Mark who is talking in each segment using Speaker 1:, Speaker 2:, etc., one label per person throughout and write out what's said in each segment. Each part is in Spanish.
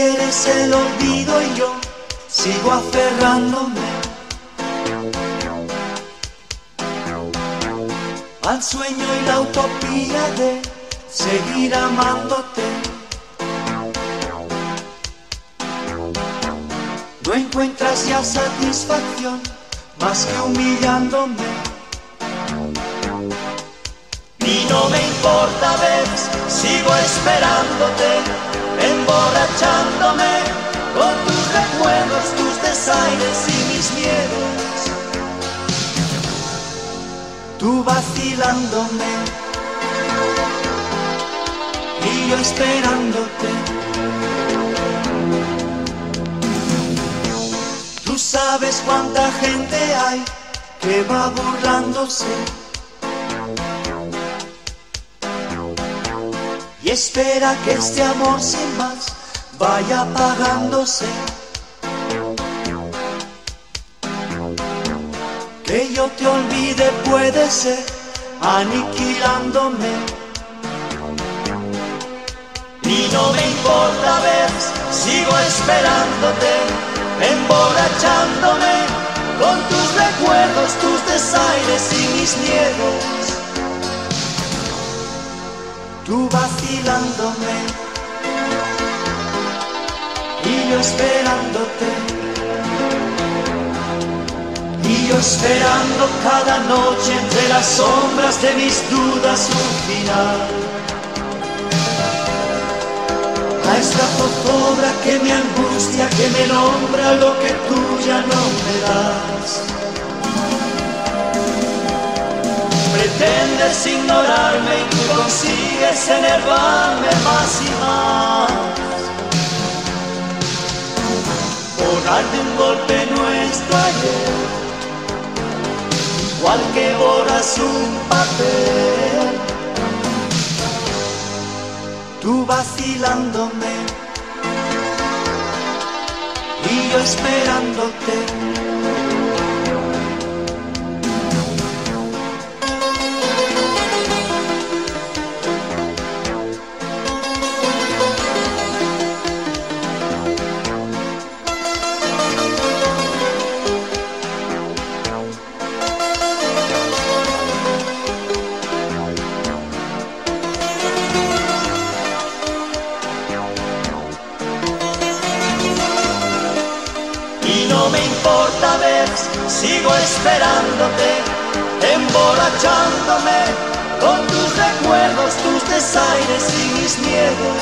Speaker 1: es el olvido y yo sigo aferrándome al sueño y la utopía de seguir amándote. No encuentras ya satisfacción más que humillándome. Y no me importa, ves, sigo esperándote, emborrachándome con tus recuerdos, tus desaires y mis miedos. Tú vacilándome y yo esperándote. Tú sabes cuánta gente hay que va burlándose. Y espera que este amor sin más vaya apagándose. Que yo te olvide puede ser aniquilándome. Y no me importa ver, sigo esperándote, emborrachándome con tus recuerdos, tus desaires y mis miedos. Tú vacilándome y yo esperándote. Y yo esperando cada noche entre las sombras de mis dudas un final. A esta zozobra que me angustia, que me nombra lo que tú ya no me das. Pretendes ignorarme y tú consigues enervarme más y más. Por darte un golpe nuestro ayer, igual que borras un papel. Tú vacilándome y yo esperándote. No me importa ver, sigo esperándote, emborrachándome con tus recuerdos, tus desaires y mis miedos.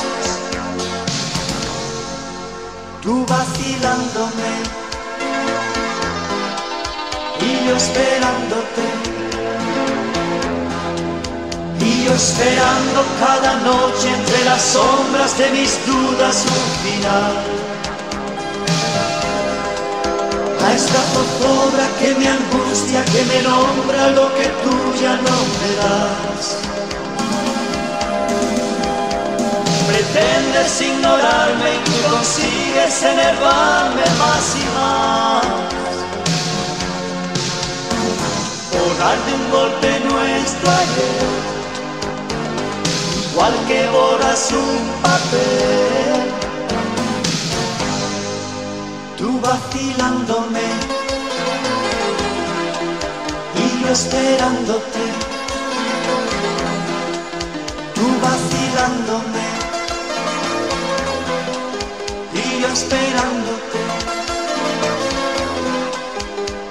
Speaker 1: Tú vacilándome y yo esperándote. Y yo esperando cada noche entre las sombras de mis dudas un final. Esta zozobra que me angustia, que me nombra lo que tú ya no me das. Pretendes ignorarme y tú consigues enervarme más y más. Por darte un golpe nuestro ayer, igual que borras un papel tú vacilándome y yo esperándote, tú vacilándome y yo esperándote,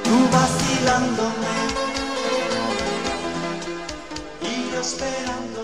Speaker 1: tú vacilándome y yo esperándote.